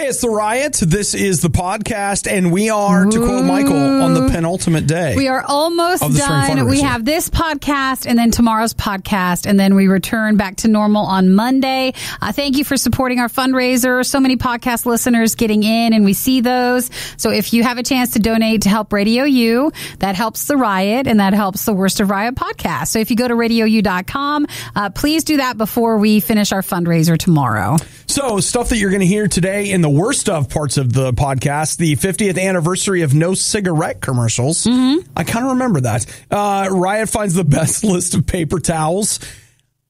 Hey, it's the Riot. This is the podcast, and we are, to quote Michael, on the penultimate day. We are almost Of the spring done. We fundraiser. have this podcast and then tomorrow's podcast, and then we return back to normal on Monday. Uh, thank you for supporting our fundraiser. So many podcast listeners getting in, and we see those. So if you have a chance to donate to help Radio U, that helps the Riot and that helps the Worst of Riot podcast. So if you go to radiou.com, uh, please do that before we finish our fundraiser tomorrow. So, stuff that you're going to hear today in the worst of parts of the podcast, the 50th anniversary of no cigarette commercials. Mm-hmm. I kind of remember that. Uh, Riot finds the best list of paper towels.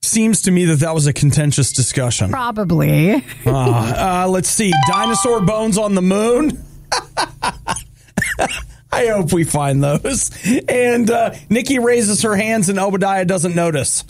Seems to me that that was a contentious discussion. Probably. Uh, let's see. Dinosaur bones on the moon. I hope we find those. And uh, Nikki raises her hands and Obadiah doesn't notice.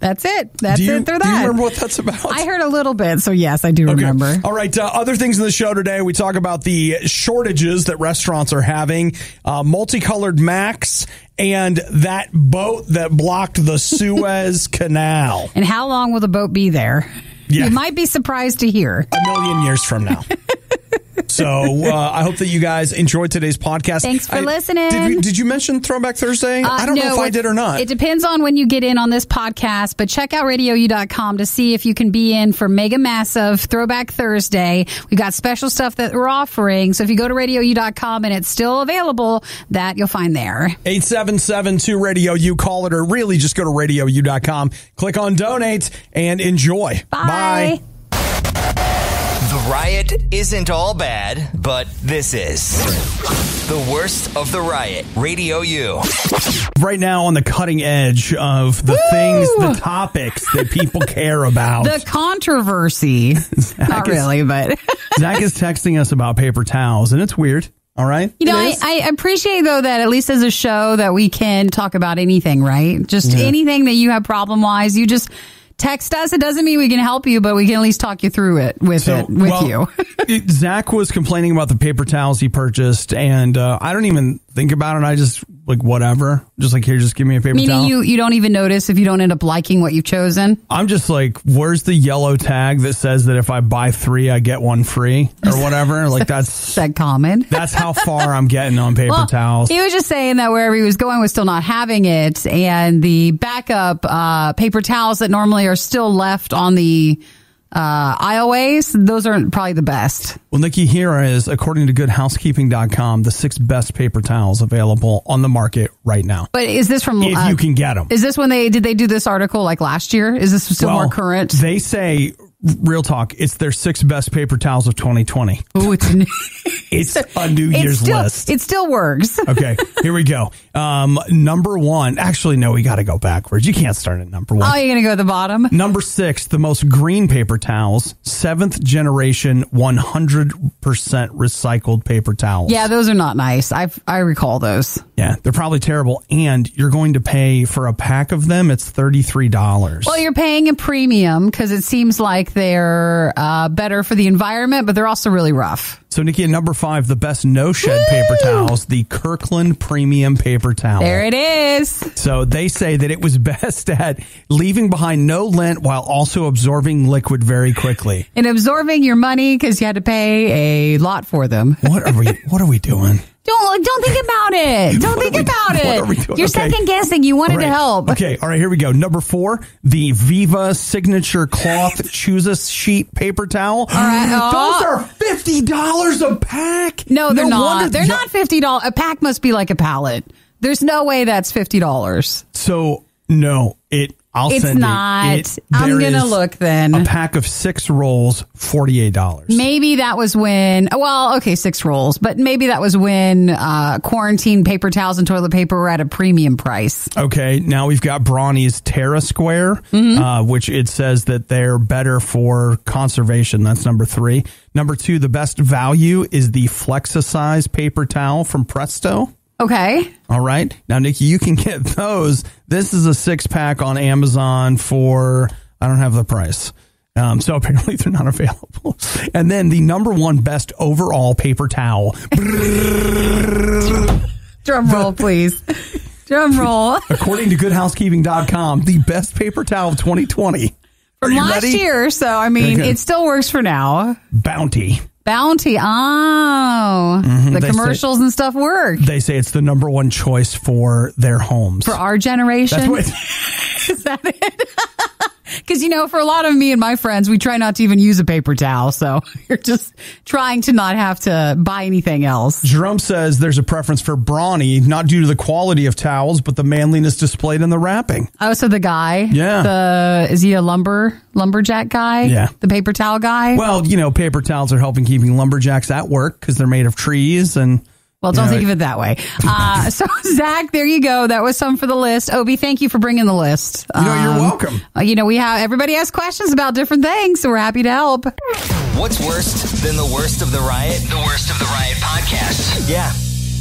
That's it. That's you, it through that. do you remember what that's about? I heard a little bit, so yes, I do Okay. remember. All right. Uh, other things in the show today, we talk about the shortages that restaurants are having, uh, multicolored Macs, and that boat that blocked the Suez Canal And how long will the boat be there? Yeah. You might be surprised to hear. a million years from now. So uh, I hope that you guys enjoyed today's podcast. Thanks for I- listening. Did, we, did you mention Throwback Thursday? Uh, I don't know no, if I did or not. It depends on when you get in on this podcast, but check out radiou.com to see if you can be in for Mega Massive Throwback Thursday. We've got special stuff that we're offering. So if you go to radiou.com and it's still available, that you'll find there. 8772 radio you call it or really just go to radiou.com click on donate and enjoy Bye. The riot isn't all bad, but this is the worst of the riot. Radio U. right now on the cutting edge of the things the topics that people care about The controversy. Not is- really, but zach is texting us about paper towels and it's weird all right You know, I. I appreciate though that at least as a show that we can talk about anything, right? Just anything that you have problem wise, you just text us. It doesn't mean we can help you, but we can at least talk you through it with it with well, you. Zach was complaining about the paper towels he purchased, and uh, I don't even think about it. I just like whatever, just like here, just give me a paper Meaning towel. you you don't even notice if you don't end up liking what you've chosen. I'm just like, where's the yellow tag that says that if I buy three, I get one free or whatever? like that's Said comment. that's how far I'm getting on paper Well, towels. He was just saying that wherever he was going was still not having it, and the backup uh, paper towels that normally are still left on the uh, aisleways, those aren't probably the best. Well, Nikki, here is, according to GoodHousekeeping.com, the six best paper towels available on the market right now. But is this from? If uh, you can get them. Is this when they did they do this article like last year? Is this still more current? They say, real talk, it's their six best paper towels of 2020. Ooh, it's, new. It's a New it Year's still list. it still works. okay, here we go. Um, number one, actually, no, we got to go backwards. You can't start at number one. Oh, you're gonna go at the bottom. Number six, the most green paper towels, seventh generation, 100% recycled paper towels. Yeah, those are not nice. I I recall those. Yeah, they're probably terrible. And you're going to pay for a pack of them, it's $33. Well, you're paying a premium because it seems like they're uh, better for the environment, but they're also really rough. so, Nikki, at number five, the best no shed paper towels, the Kirkland Premium Paper Towel. There it is. So they say that it was best at leaving behind no lint while also absorbing liquid very quickly. And absorbing your money because you had to pay a lot for them. What are we? What are we doing? Don't uh, don't think about it. Don't think we- about what are we it. You're Okay. second guessing. You wanted All to help. Okay, all right, here we go. Number four, the Viva Signature Cloth Choose a Sheet Paper Towel. All right. Oh. Those uh, are fifty dollars a pack. No, they're No not. wonder- they're not fifty dollars. A pack must be like a pallet. There's no way that's fifty dollars. So no, it. I'll It's send not. it. It- I'm gonna look then. A pack of six rolls, forty eight dollars. Maybe that was when. Well, okay, six rolls, but maybe that was when uh, quarantine paper towels and toilet paper were at a premium price. Okay, now we've got Brawny's Tear-A-Square, Mm-hmm. uh, which it says that they're better for conservation. That's number three. Number two, the best value is the Flex-a-Size paper towel from Presto. Okay, All right. Now, Nikki, you can get those. This is a six pack on Amazon for, I don't have the price. Um, so apparently they're not available. And then the number one best overall paper towel. drum roll, please. Drum roll. According to goodhousekeeping.com, the best paper towel of 2020. Are From last ready? year, so I mean, Okay. it still works for now. Bounty. Bounty. Oh, the Mm-hmm. They say- commercials and stuff work They say it's the number one choice for their homes. for our generation. That's what, Is that it? Because, you know, for a lot of me and my friends, we try not to even use a paper towel. So you're just trying to not have to buy anything else. Jerome says there's a preference for brawny, not due to the quality of towels, but the manliness displayed in the wrapping. Oh, so the guy. Yeah. The, is he a lumber, lumberjack guy? Yeah. The paper towel guy? Well, you know, paper towels are helping keeping lumberjacks at work because they're made of trees and. Well, don't you know, think of it that way. Uh, so, Zach, there you go. That was some for the list. Obi, thank you for bringing the list. You know, you're Um, welcome. uh, you know, we have everybody has questions about different things, so we're happy to help. What's worse than the worst of the riot? The worst of the riot podcast. Yeah.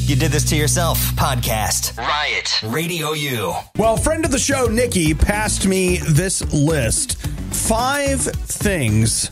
You did this to yourself. Podcast. Riot. Radio U. Well, friend of the show, Nikki, passed me this list five things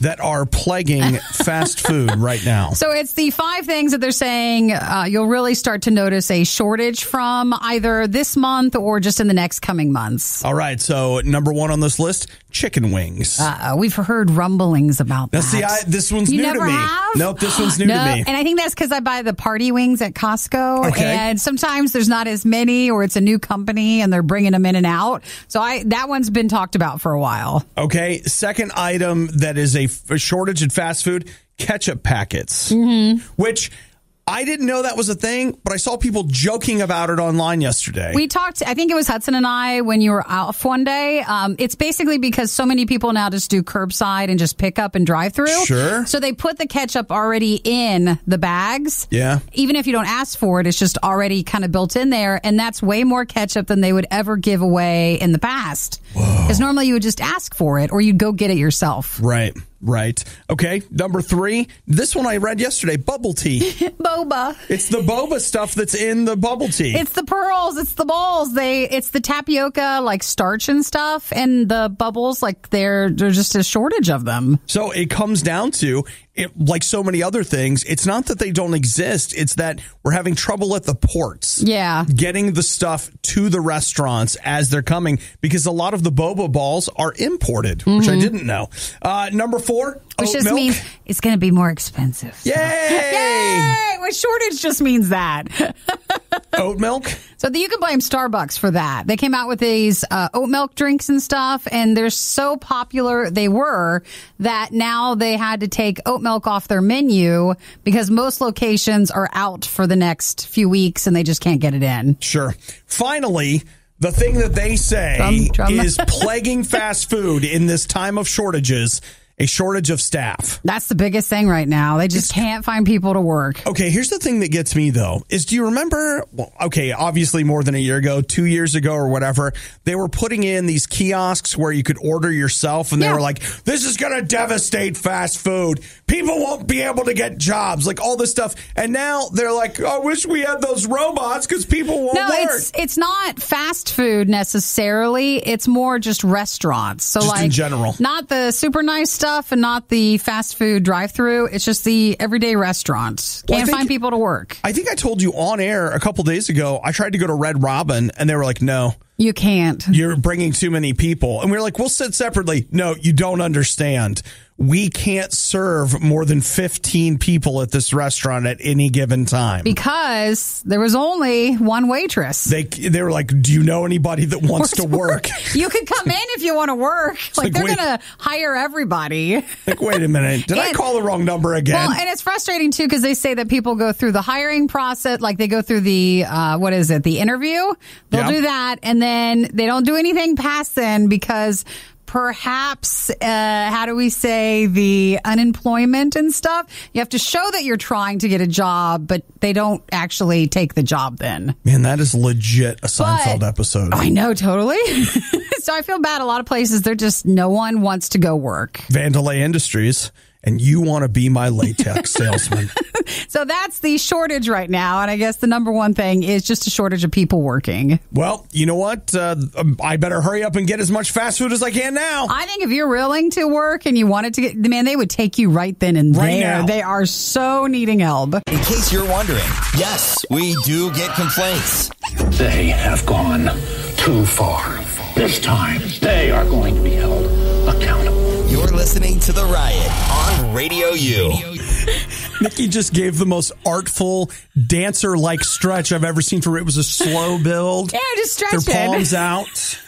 that are plaguing fast food right now. So it's the five things that they're saying uh, you'll really start to notice a shortage from either this month or just in the next coming months. All right, so number one on this list chicken wings. Uh, we've heard rumblings about now, that. see, I, this one's You new to me. have? Nope, this one's new no, to me. and I think that's because I buy the party wings at Costco, Okay. and sometimes there's not as many, or it's a new company and they're bringing them in and out. So I that one's been talked about for a while. Okay, second item that is a, a shortage in fast food ketchup packets, Mm-hmm. which I didn't know that was a thing, but I saw people joking about it online yesterday. We talked, I think it was Hudson and I when you were off one day. Um, it's basically because so many people now just do curbside and just pick up and drive through. Sure. So they put the ketchup already in the bags. Yeah. Even if you don't ask for it, it's just already kind of built in there. And that's way more ketchup than they would ever give away in the past. Because normally you would just ask for it or you'd go get it yourself. right, right. Okay, number three. This one I read yesterday bubble tea. Boba. it's the boba stuff that's in the bubble tea. It's the pearls, it's the balls. They it's the tapioca like starch and stuff and the bubbles like they're there's just a shortage of them. So it comes down to it, like so many other things. It's not that they don't exist. It's that we're having trouble at the ports. Yeah. Getting the stuff to the restaurants as they're coming because a lot of the boba balls are imported, which I didn't know. Uh, number four, Mm-hmm. Which just milk. means it's going to be more expensive. Yay! Yay! Well, shortage just means that. Oat milk. So you can blame Starbucks for that. They came out with these uh, oat milk drinks and stuff, and they're so popular they were that now they had to take oat milk off their menu because most locations are out for the next few weeks and they just can't get it in. Sure. Finally, the thing that they say Drum, drum. is plaguing fast food in this time of shortages, a shortage of staff. That's the biggest thing right now. They just can't find people to work. Okay, here's the thing that gets me though is do you remember well, okay, obviously more than a year ago, 2 years ago or whatever, they were putting in these kiosks where you could order yourself and they were like this is going to devastate fast food. People won't be able to get jobs, like all this stuff. And now they're like, "I wish we had those robots cuz people won't No, work." it's it's not fast food necessarily. It's more just restaurants. So Just in like general. not the super nice stuff and not the fast food drive through. It's just the everyday restaurants. Can't think- find people to work. I think I told you on air a couple days ago. I tried to go to Red Robin, and they were like, "No, You can't. you're bringing too many people." And we are like, "We'll sit separately." No, you don't understand. We can't serve more than fifteen people at this restaurant at any given time. Because there was only one waitress. They they were like, "Do you know anybody that wants to work?" You could come in if you want to work. Like, like, they're going to hire everybody. like, wait a minute, did I call the wrong number again? Well, and it's frustrating too because they say that people go through the hiring process, like they go through the uh, what is it, the interview. They'll do that, and then they don't do anything past then because perhaps uh, how do we say the unemployment and stuff. You have to show that you're trying to get a job, but they don't actually take the job then. Man, that is legit a Seinfeld episode. I know totally. so I feel bad. A lot of places they're just no one wants to go work. Vandelay Industries, and you want to be my latex salesman. So that's the shortage right now. And I guess the number one thing is just a shortage of people working. Well, you know what? Uh, I better hurry up and get as much fast food as I can now. I think if you're willing to work and you wanted to get, the man, they would take you right then and Right there. now. They are so needing help. In case you're wondering, yes, we do get complaints. They have gone too far. This time, they are going to be held accountable. You're listening to The Riot on Radio U. Nikki just gave the most artful dancer like stretch I've ever seen for. It was a slow build. Yeah, I just Their stretched it. palms out.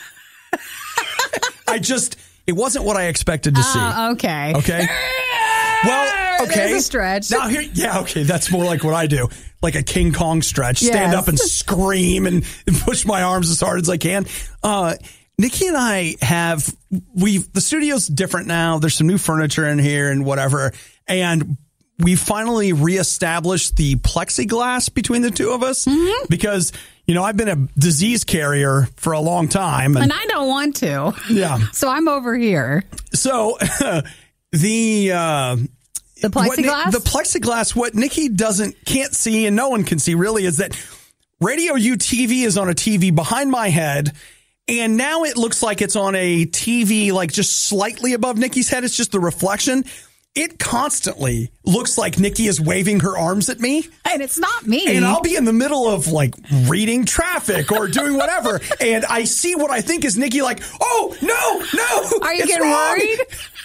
I just, it wasn't what I expected to see. Oh, okay. Okay. Well, okay. There's a stretch. Now here, yeah, okay, that's more like what I do, like a King Kong stretch. Stand up and scream and push my arms as hard as I can. Uh, Nikki and I have we the studio's different now. There's some new furniture in here and whatever, and we finally reestablished the plexiglass between the two of us Mm-hmm. because you know I've been a disease carrier for a long time, and, And I don't want to. yeah, So I'm over here. so the. Uh, The what plexiglass? the plexiglass. What Nikki doesn't can't see and no one can see really is that Radio U TV is on a TV behind my head, and now it looks like it's on a TV like just slightly above Nikki's head. It's just the reflection. It constantly looks like Nikki is waving her arms at me, and it's not me. and I'll be in the middle of like reading traffic or doing whatever, and I see what I think is Nikki like, oh no, no, Are you getting wrong." worried?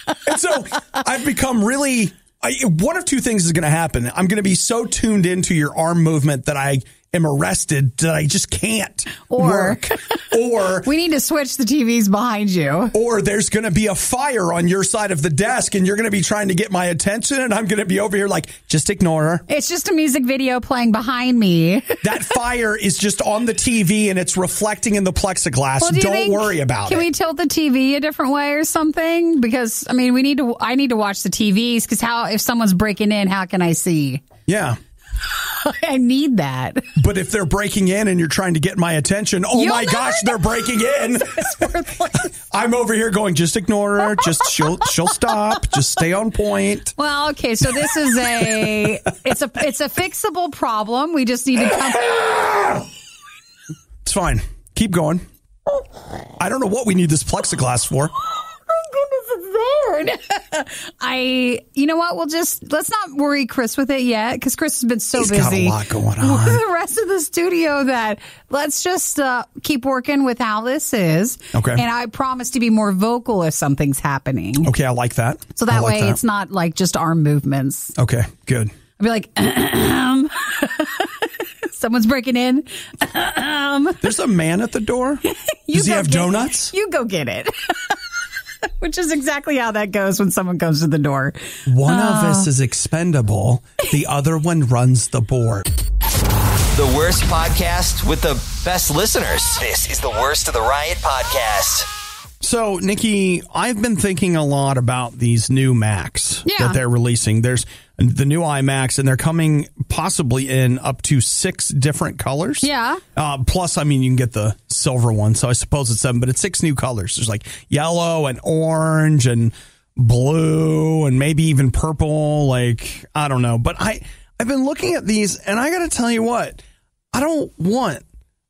and so I've become really. I, one of two things is going to happen. I'm going to be so tuned into your arm movement that I am arrested that I just can't Or- work. Or we need to switch the TVs behind you. or there's going to be a fire on your side of the desk, and you're going to be trying to get my attention, and I'm going to be over here like, just ignore her. It's just a music video playing behind me. That fire is just on the TV and it's reflecting in the plexiglass. Well, do Don't think- worry about Can it. Can we tilt the TV a different way or something? Because I mean, we need to. I need to watch the TVs because how if someone's breaking in, how can I see? yeah. I need that. But if they're breaking in and you're trying to get my attention, oh You'll my gosh, know. they're breaking in. I'm over here going, just ignore her. Just she'll she'll stop. Just stay on point. Well, okay, so this is a it's a it's a fixable problem. We just need to come. It's fine. Keep going. I don't know what we need this plexiglass for. I, you know what? We'll just let's not worry Chris with it yet because Chris has been so He's got a busy. lot going with on. the rest of the studio that let's just uh, keep working with how this is. Okay. And I promise to be more vocal if something's happening, Okay, I like that. so that like way it's not like just arm movements. Okay, good. I'll be like, someone's breaking in. There's a man at the door. You Does he have donuts? You go get it. Which is exactly how that goes when someone comes to the door. One Oh. of us is expendable. The other one runs the board. The worst podcast with the best listeners. This is the Worst of the Riot podcast. So, Nikki, I've been thinking a lot about these new Macs Yeah. that they're releasing. There's the new iMacs, and they're coming possibly in up to six different colors. Yeah. Uh, plus, I mean, you can get the silver one, so I suppose it's seven, but it's six new colors. There's like yellow and orange and blue and maybe even purple. Like, I don't know. But I, I've been looking at these, and I got to tell you what, I don't want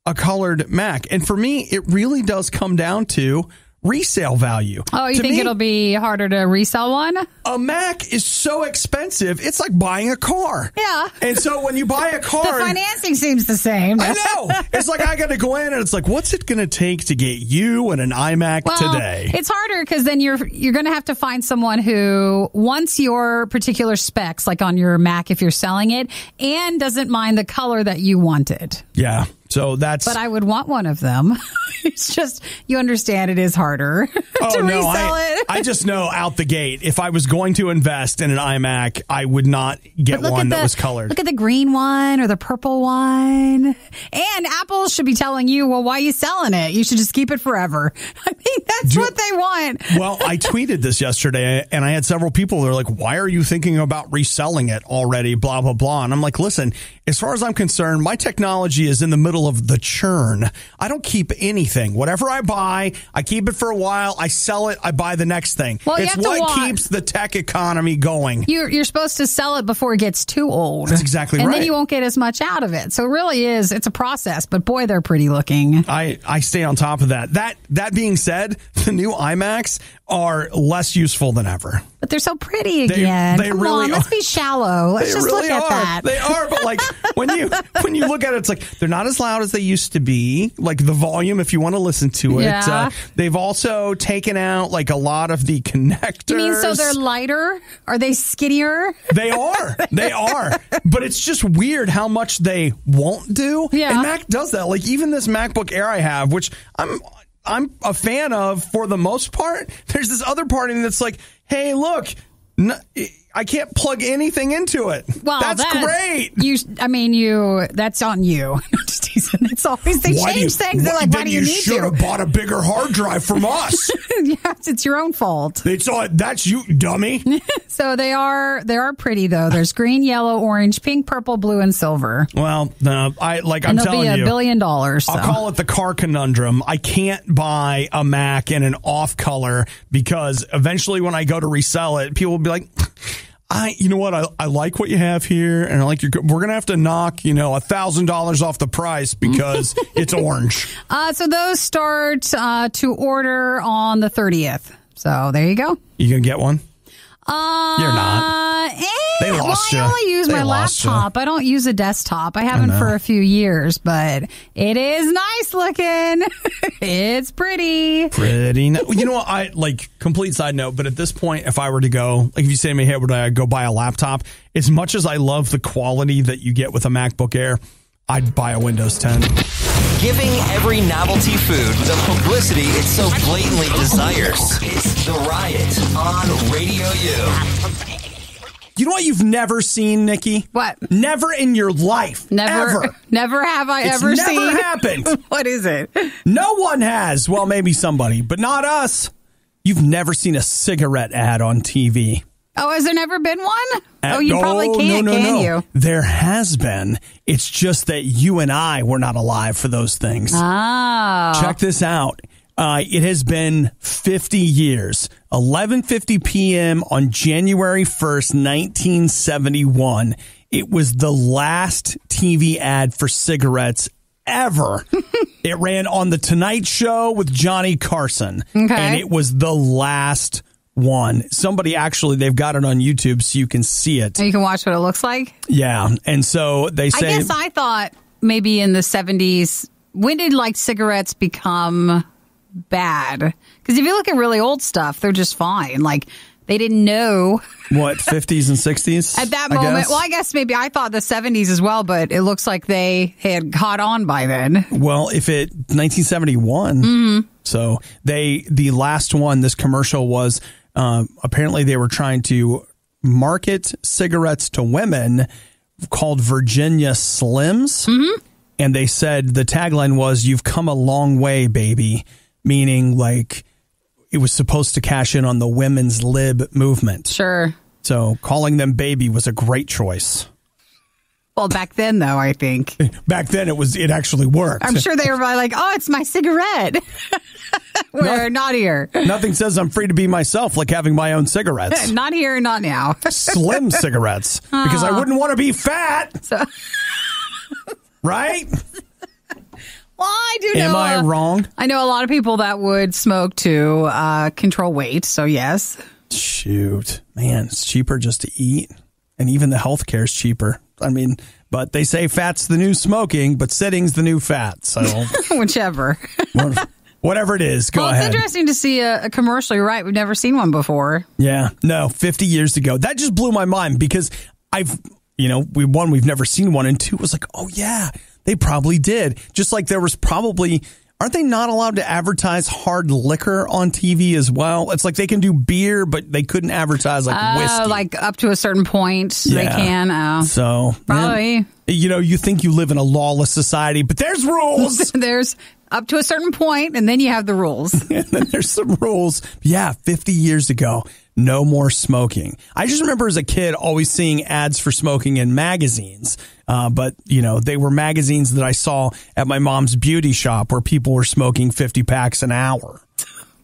a colored Mac. And for me, it really does come down to resale value. Oh, you To think me, it'll be harder to resell one? a Mac is so expensive. It's like buying a car. Yeah. And so when you buy a car, The financing seems the same. I know. It's like I got to go in and it's like, what's it going to take to get you and an iMac Well, today? It's harder because then you're you're going to have to find someone who wants your particular specs, like on your Mac if you're selling it, and doesn't mind the color that you wanted. yeah. So that's. But I would want one of them. it's just you understand it is harder Oh to no! resell I, it. I just know out the gate. If I was going to invest in an iMac, I would not get one that the, was colored. Look at the green one or the purple one. And Apple should be telling you, well, why are you selling it? You should just keep it forever. I mean, that's Do- what they want. well, I tweeted this yesterday, and I had several people They're like, "Why are you thinking about reselling it already?" Blah blah blah. And I'm like, "Listen, as far as I'm concerned, my technology is in the middle of the churn. I don't keep anything. Whatever I buy, I keep it for a while. I sell it. I buy the next thing. Well, it's what keeps the tech economy going. You're, you're supposed to sell it before it gets too old. That's exactly and right. then you won't get as much out of it. So it really is, it's a process, but boy, they're pretty looking. I, I stay on top of that. That that being said, the new iMacs are less useful than ever. But they're so pretty again. they Come really on, let's are. be shallow. Let's They just really look at are. that. They are, but like when you when you look at it, it's like they're not as loud as they used to be. Like the volume, if you want to listen to it, Yeah. uh, they've also taken out like a lot of the connectors. You mean so they're lighter? Are they skinnier? They are. They are. But it's just weird how much they won't do. Yeah. And Mac does that. Like even this MacBook Air I have, which I'm I'm a fan of for the most part. There's this other part of me that's like, hey, look, n- I can't plug anything into it. Well, that's that- great. You, I mean, you. That's on you. It's always they Why change you- things. They're like, why do you, need should to? have bought a bigger hard drive from us. yes, it's your own fault. it's all, that's you, dummy. So they are they are pretty though. There's green, yellow, orange, pink, purple, blue, and silver. well, no, I like I'm And they'll telling be a you. billion dollars. So. I'll call it the car conundrum. I can't buy a Mac in an off color because eventually when I go to resell it, people will be like, I, you know what? I, I like what you have here. And I like your, we're going to have to knock, you know, a thousand dollars off the price because it's orange. Uh, so those start uh, to order on the 30th. So there you go. You going to get one? Uh, You're not. Eh, They lost well, I only use They my lost ya. laptop. I don't use a desktop. I haven't for a few years, but it is nice looking. it's pretty. Pretty. n- You know what? I like complete side note, but at this point, if I were to go, like if you say to me, hey, would I go buy a laptop? As much as I love the quality that you get with a MacBook Air, I'd buy a Windows 10. Giving every novelty food the publicity it so blatantly desires. It's The Riot on Radio U. You know what you've never seen, Nikki? What? Never in your life. Never, Ever. never have I It's ever never seen. happened. what is it? No one has. Well, maybe somebody, but not us. You've never seen a cigarette ad on TV. Oh, has there never been one? Uh, oh, you probably can't, no, no, can no. you? There has been. It's just that you and I were not alive for those things. Oh. Check this out. Uh, it has been 50 years. 11:50 p.m. on January 1st, 1971. It was the last TV ad for cigarettes ever. it ran on the Tonight Show with Johnny Carson, Okay. and it was the last one. Somebody actually they've got it on YouTube so you can see it. You can watch what it looks like. Yeah, and so they say. I guess I thought maybe in the 70s, when did like cigarettes become bad? Because if you look at really old stuff, they're just fine. Like they didn't know what 50s and 60s at that I moment. guess? Well, I guess maybe I thought the 70s as well, but it looks like they had caught on by then. Well, if it 1971, Mm-hmm. so they the last one. This commercial was um, apparently they were trying to market cigarettes to women called Virginia Slims, Mm-hmm. and they said the tagline was "You've come a long way, baby," meaning like it was supposed to cash in on the women's lib movement. Sure. So calling them baby was a great choice. Well, back then, though, I think. Back then, it was it actually worked. I'm sure they were probably like, oh, it's my cigarette. We're not here. Nothing says I'm free to be myself like having my own cigarettes. Not here, not now. Slim cigarettes. Because I wouldn't want to be fat. So, Right? Well, I do Am know. I uh, wrong? I know a lot of people that would smoke to uh, control weight. So, yes. Shoot. Man, it's cheaper just to eat. And even the health care is cheaper. I mean, but they say fat's the new smoking, but sitting's the new fat. So Whichever. whatever it is, go well, ahead. it's interesting to see a, a commercial. You're right. We've never seen one before. Yeah, no, 50 years ago. That just blew my mind because I've, you know, we one, we've never seen one, and two was like, oh, yeah, they probably did. Just like there was probably, aren't they not allowed to advertise hard liquor on TV as well? It's like they can do beer, but they couldn't advertise like Oh, whiskey. like up to a certain point, they can. Oh. so, Probably. man, you know, you think you live in a lawless society, but there's rules. There's up to a certain point, and then you have the rules. and then there's some rules. Yeah, 50 years ago, no more smoking. I just remember as a kid always seeing ads for smoking in magazines. Uh, but, you know, they were magazines that I saw at my mom's beauty shop where people were smoking 50 packs an hour.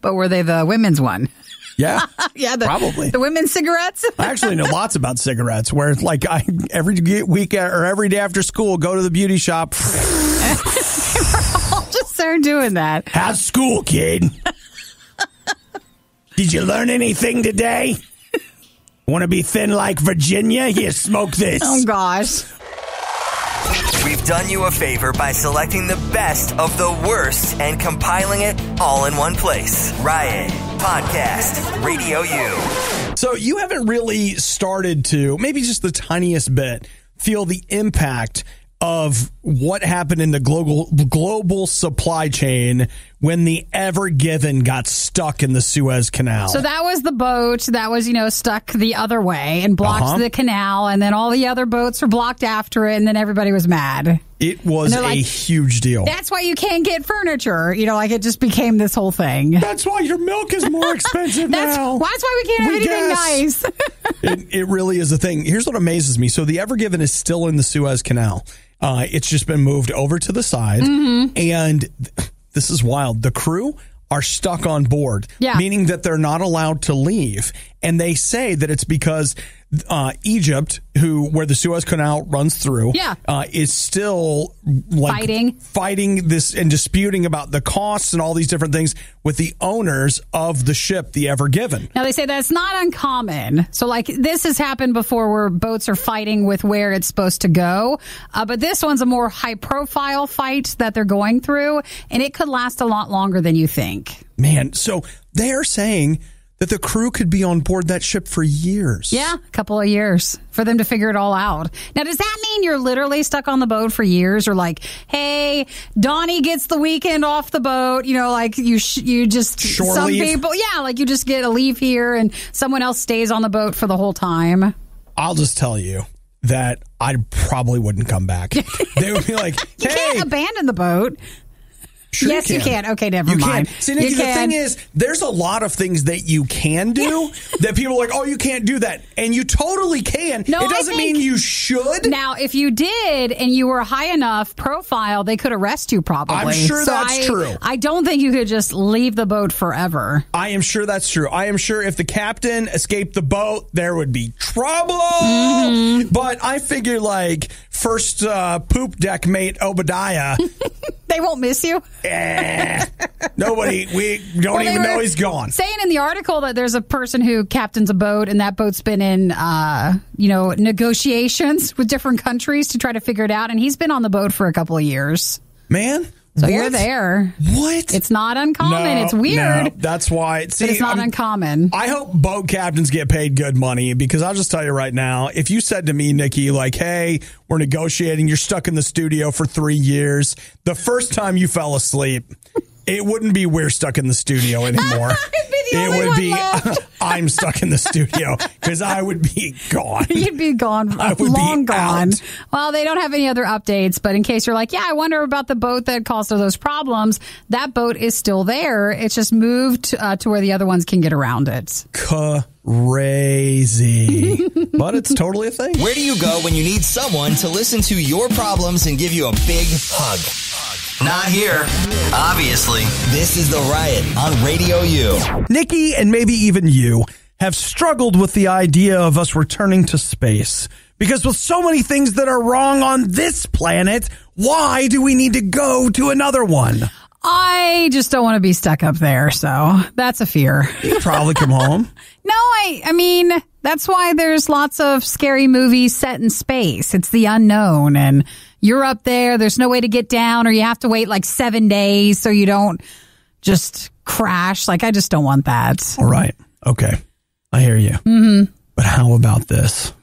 but were they the women's one? Yeah. Yeah, the, Probably. the women's cigarettes. I actually know lots about cigarettes where like I every week or every day after school go to the beauty shop. Just start doing that. Have school, kid. Did you learn anything today? Want to be thin like Virginia? Here, smoke this. Oh gosh. We've done you a favor by selecting the best of the worst and compiling it all in one place. Riot Podcast Radio U. So you haven't really started to, maybe just the tiniest bit, feel the impact of what happened in the global global supply chain when the Ever Given got stuck in the Suez Canal. So that was the boat that was, you know, stuck the other way and blocked Uh-huh. the canal, and then all the other boats were blocked after it, and then everybody was mad. it was a like, huge deal. That's why you can't get furniture. You know, like it just became this whole thing. That's why your milk is more expensive That's, now. that's why we can't have We anything guess. nice. it, it really is a thing. Here's what amazes me. So the Ever Given is still in the Suez Canal. Uh, it's just been moved over to the side. Mm-hmm. And this is wild. The crew are stuck on board, Yeah. meaning that they're not allowed to leave. And they say that it's because uh, Egypt, who where the Suez Canal runs through, Yeah. uh, is still like Fighting. fighting this and disputing about the costs and all these different things with the owners of the ship, the Ever Given. Now they say that's not uncommon. So like this has happened before where boats are fighting with where it's supposed to go. Uh, but this one's a more high profile fight that they're going through and it could last a lot longer than you think. Man, so they're saying that the crew could be on board that ship for years. Yeah, a couple of years for them to figure it all out. Now, does that mean you're literally stuck on the boat for years, or like, hey, Donnie gets the weekend off the boat? You know, like you sh- you just Shore some leave? people, yeah, like you just get a leave here, and someone else stays on the boat for the whole time. I'll just tell you that I probably wouldn't come back. they would be like, You can't abandon the boat. Sure yes, you can. Okay, never You mind. can. See, Nikki, You the thing is, there's a lot of things that you can do that people are like, oh, you can't do that. And you totally can. No, it doesn't mean you should. Now, if you did and you were high enough profile, they could arrest you probably. I'm sure So that's I- true. I don't think you could just leave the boat forever. I am sure that's true. I am sure if the captain escaped the boat, there would be trouble. Mm-hmm. But I figure, like, first uh, poop deck mate Obadiah, They won't miss you. eh, nobody, we don't Well, even know he's gone. Saying in the article that there's a person who captains a boat and that boat's been in, uh, you know, negotiations with different countries to try to figure it out. And he's been on the boat for a couple of years. Man, So what? you're there. What? It's not uncommon. No, it's weird, no, that's why. See, but it's not I'm- uncommon. I hope boat captains get paid good money because I'll just tell you right now, if you said to me, Nikki, like, hey, we're negotiating, you're stuck in the studio for three years, the first time you fell asleep, it wouldn't be we're stuck in the studio anymore. I'd be the it would be left. I'm stuck in the studio because I would be gone. You'd be gone, I would be long gone. out. Well, they don't have any other updates, but in case you're like, yeah, I wonder about the boat that caused all those problems, that boat is still there. It's just moved uh, to where the other ones can get around it. Crazy. but it's totally a thing. Where do you go when you need someone to listen to your problems and give you a big hug? Not here. Obviously, this is The Riot on Radio U. Nikki and maybe even you have struggled with the idea of us returning to space. Because with so many things that are wrong on this planet, why do we need to go to another one? I just don't want to be stuck up there, so that's a fear. You could probably come home. No, I I mean, that's why there's lots of scary movies set in space. It's the unknown and you're up there, there's no way to get down or you have to wait like 7 days so you don't just crash. Like I just don't want that. All right. Okay. I hear you. Mm-hmm. But how about this?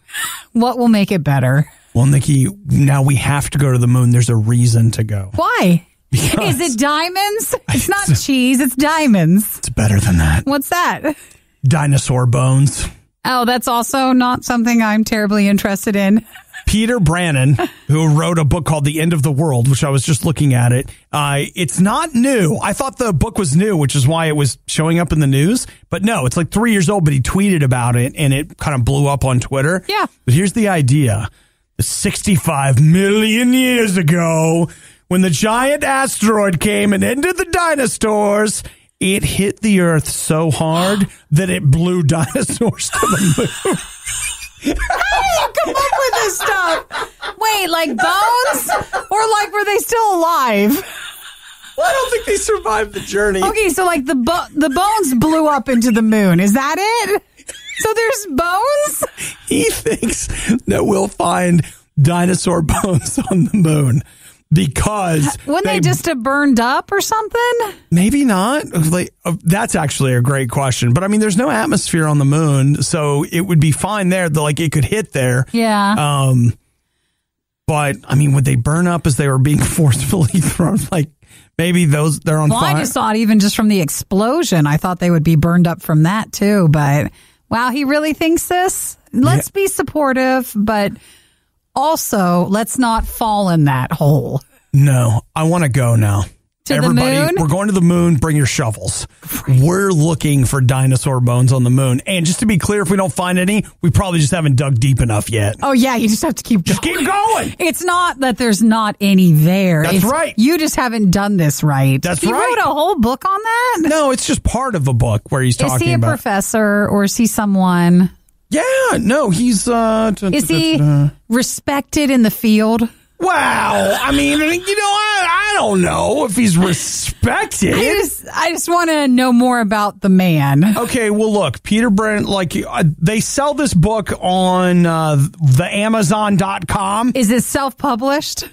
What will make it better? Well, Nikki, now we have to go to the moon. There's a reason to go. Why? Because Is it diamonds? It's not cheese, it's diamonds. it's better than that. What's that? Dinosaur bones. Oh, that's also not something I'm terribly interested in. Peter Brannen, who wrote a book called The End of the World, which I was just looking at it. Uh, it's not new. I thought the book was new, which is why it was showing up in the news. But no, it's like three years old, but he tweeted about it and it kind of blew up on Twitter. Yeah. But here's the idea 65 million years ago, when the giant asteroid came and ended the dinosaurs, it hit the earth so hard that it blew dinosaurs to the moon. come up with this stuff? Wait, like bones? Or like were they still alive? I don't think they survived the journey. Okay, so like the bo- the bones blew up into the moon. Is that it? So there's bones? He thinks that we'll find dinosaur bones on the moon because Wouldn't they, just have burned up or something? maybe not. Like uh, that's actually a great question. But I mean, there's no atmosphere on the moon, so it would be fine there. The- Like it could hit there. Yeah. Um, but I mean, would they burn up as they were being forcefully thrown? Like maybe those they're on well, fire. I just thought even just from the explosion, I thought they would be burned up from that too. But wow, he really thinks this. Let's be supportive, but also let's not fall in that hole. no, I want to go now. To the Everybody, moon? we're going to the moon. Bring your shovels. We're looking for dinosaur bones on the moon. And just to be clear, if we don't find any, we probably just haven't dug deep enough yet. Oh yeah, you just have to keep Just keep going. It's not that there's not any there. That's It's- right. You just haven't done this right. That's he right. wrote a whole book on that. No, it's just part of a book where he's talking. Is he a about. professor or is he someone? Yeah, no, he's. uh Is he respected in the field? Wow. I mean, you know, I, I don't know if he's respected. I just, I just want to know more about the man. Okay, well, look, Peter Brent, like, uh, they sell this book on uh, the Amazon.com. Is it self-published?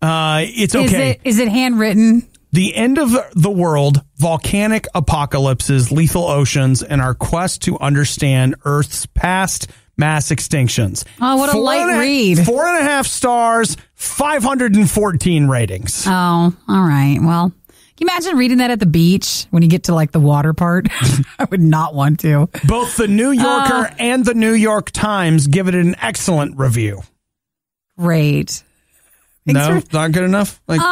Uh, it's okay. Is it is it handwritten? The end of the world, volcanic apocalypses, lethal oceans, and our quest to understand Earth's past mass extinctions. Oh, what a Four light and read. Four and a half stars, 514 ratings. Oh, all right. Well, can you imagine reading that at the beach when you get to like the water part? I would not want to. Both the New Yorker Uh. and the New York Times give it an excellent review. Great. No, for- not good enough. Like Um,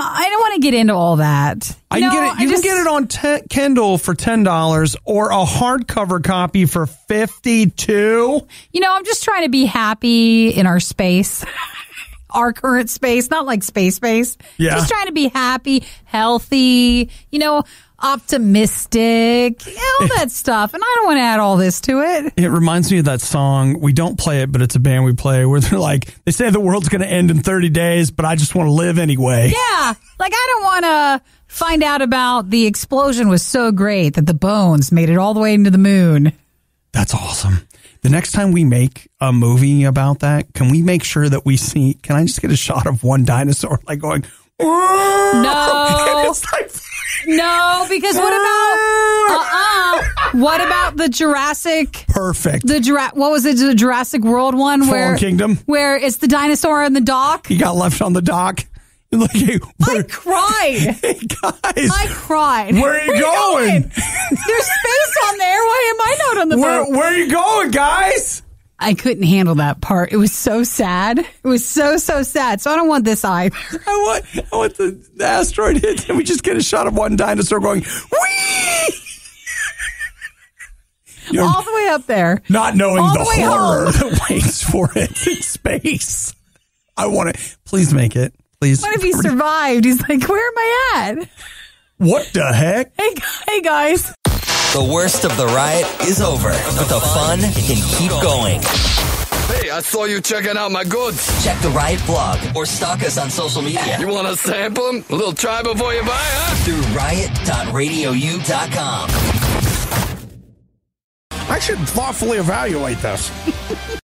I don't want to get into all that. I can get it. You I just- can get it on te- Kindle for ten dollars, or a hardcover copy for fifty two. You know, I'm just trying to be happy in our space. Our current space, not like space space. Yeah. Just trying to be happy, healthy, you know, optimistic, all that stuff. And I don't want to add all this to it. It reminds me of that song. We don't play it, but it's a band we play where they're like, they say the world's going to end in thirty days, but I just want to live anyway. Yeah. Like I don't want to find out about the explosion was so great that the bones made it all the way into the moon. That's awesome. The next time we make a movie about that, can we make sure that we see? Can I just get a shot of one dinosaur like going? No. No, because what about uh-uh. What about the Jurassic perfect. the Jura- what was it the Jurassic World one Fallen where Kingdom. where it's the dinosaur in the dock? He got left on the dock. Like, hey, I cried. hey guys, I cried. Where are you going? There's space on there. Why am I not on the where, boat? where are you going, guys? I couldn't handle that part. It was so sad. It was so so sad. So I don't want this either. I want, I want the, the asteroid hit and we just get a shot of one dinosaur going, wee! You know, All the way up there. not knowing all the, the horror home. that waits for it in space. I want it. Please make it. Please. What if he survived? He's like, where am I at? What the heck? Hey, hey guys. The worst of the riot is over, but the fun can keep going. Hey, I saw you checking out my goods. Check the Riot blog or stalk us on social media You want to sample 'em? A little try before you buy, huh? through riot.radiou.com. I should thoughtfully evaluate this.